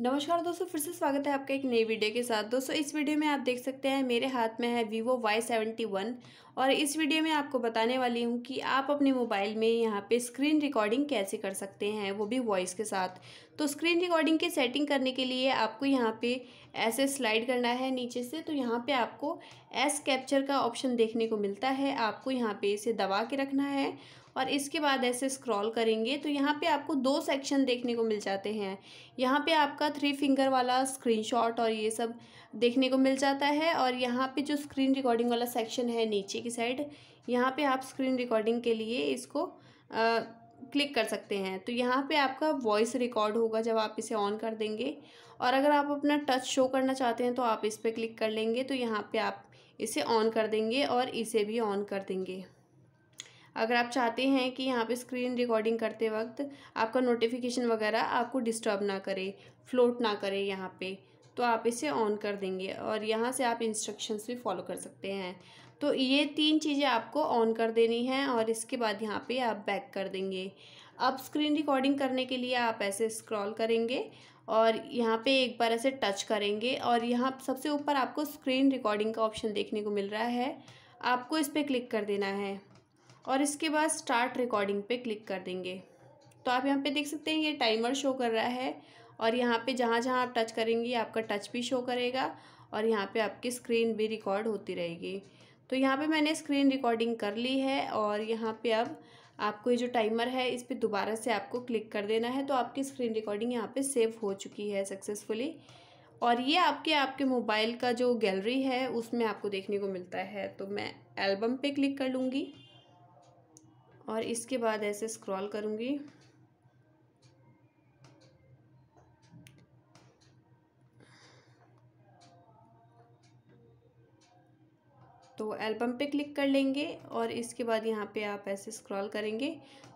नमस्कार दोस्तों, फिर से स्वागत है आपका एक नई वीडियो के साथ। दोस्तों, इस वीडियो में आप देख सकते हैं, मेरे हाथ में है वीवो वाई सेवेंटी वन और इस वीडियो में आपको बताने वाली हूँ कि आप अपने मोबाइल में यहाँ पे स्क्रीन रिकॉर्डिंग कैसे कर सकते हैं, वो भी वॉइस के साथ। तो स्क्रीन रिकॉर्डिंग की सेटिंग करने के लिए आपको यहाँ पे ऐसे स्लाइड करना है नीचे से तो यहाँ पे आपको एस कैप्चर का ऑप्शन देखने को मिलता है। आपको यहाँ पे इसे दबा के रखना है और इसके बाद ऐसे स्क्रॉल करेंगे तो यहाँ पे आपको दो सेक्शन देखने को मिल जाते हैं। यहाँ पे आपका थ्री फिंगर वाला स्क्रीनशॉट और ये सब देखने को मिल जाता है और यहाँ पे जो स्क्रीन रिकॉर्डिंग वाला सेक्शन है नीचे की साइड यहाँ पे आप स्क्रीन रिकॉर्डिंग के लिए इसको आ, क्लिक कर सकते हैं। तो यहाँ पे आपका वॉइस रिकॉर्ड होगा जब आप इसे ऑन कर देंगे और अगर आप अपना टच शो करना चाहते हैं तो आप इस पर क्लिक कर लेंगे तो यहाँ पे आप इसे ऑन कर देंगे और इसे भी ऑन कर देंगे। अगर आप चाहते हैं कि यहाँ पे स्क्रीन रिकॉर्डिंग करते वक्त आपका नोटिफिकेशन वगैरह आपको डिस्टर्ब ना करे फ्लोट ना करे यहाँ पे तो आप इसे ऑन कर देंगे और यहाँ से आप इंस्ट्रक्शंस भी फॉलो कर सकते हैं। तो ये तीन चीज़ें आपको ऑन कर देनी है और इसके बाद यहाँ पे आप बैक कर देंगे। अब स्क्रीन रिकॉर्डिंग करने के लिए आप ऐसे स्क्रॉल करेंगे और यहाँ पे एक बार ऐसे टच करेंगे और यहाँ सबसे ऊपर आपको स्क्रीन रिकॉर्डिंग का ऑप्शन देखने को मिल रहा है। आपको इस पर क्लिक कर देना है। और इसके बाद स्टार्ट रिकॉर्डिंग पे क्लिक कर देंगे। तो आप यहाँ पे देख सकते हैं, ये टाइमर शो कर रहा है और यहाँ पे जहाँ जहाँ आप टच करेंगे, आपका टच भी शो करेगा और यहाँ पे आपकी स्क्रीन भी रिकॉर्ड होती रहेगी। तो यहाँ पे मैंने स्क्रीन रिकॉर्डिंग कर ली है और यहाँ पे अब आपको ये जो टाइमर है, इस पर दोबारा से आपको क्लिक कर देना है तो आपकी स्क्रीन रिकॉर्डिंग यहाँ पे सेव हो चुकी है सक्सेसफुली और ये आपके आपके मोबाइल का जो गैलरी है, उसमें आपको देखने को मिलता है। तो मैं एल्बम पे क्लिक कर लूँगी। और इसके बाद ऐसे स्क्रॉल करूँगी। तो एल्बम पे क्लिक कर लेंगे और इसके बाद यहाँ पे आप ऐसे स्क्रॉल करेंगे।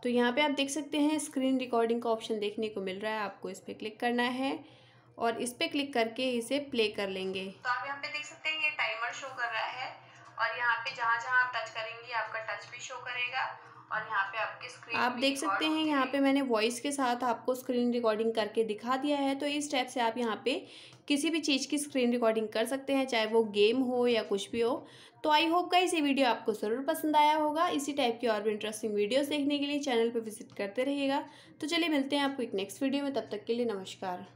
तो यहाँ पे आप देख सकते हैं स्क्रीन रिकॉर्डिंग का ऑप्शन देखने को मिल रहा है। आपको इस पर क्लिक करना है और इस पर क्लिक करके इसे प्ले कर लेंगे। तो आप यहाँ पे देख सकते हैं ये टाइमर शो कर रहा है और यहाँ पे जहाँ जहाँ आप टच करेंगे, आपका टच भी शो करेगा। और यहाँ पे आपकी स्क्रीन आप देख सकते हैं यहाँ पे मैंने वॉइस के साथ आपको स्क्रीन रिकॉर्डिंग करके दिखा दिया है तो इस टाइप से आप यहाँ पे किसी भी चीज़ की स्क्रीन रिकॉर्डिंग कर सकते हैं चाहे वो गेम हो या कुछ भी हो। तो आई होप का ये वीडियो आपको ज़रूर पसंद आया होगा। इसी टाइप की और भी इंटरेस्टिंग वीडियोस देखने के लिए चैनल पर विज़िट करते रहिएगा। तो चलिए मिलते हैं आपको एक नेक्स्ट वीडियो में तब तक के लिए नमस्कार।